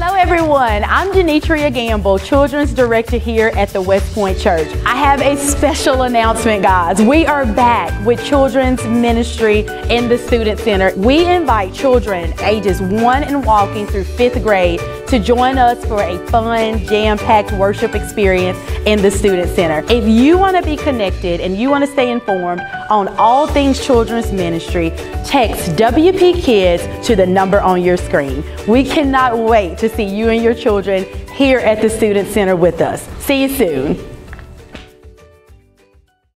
Hello everyone, I'm Janitria Gamble, Children's Director here at the West Point Church. I have a special announcement guys. We are back with children's ministry in the Student Center. We invite children ages 1 and walking through 5th grade to join us for a fun, jam-packed worship experience in the Student Center. If you want to be connected and you want to stay informed on all things children's ministry, text WP Kids to the number on your screen. We cannot wait to see you and your children here at the Student Center with us. See you soon.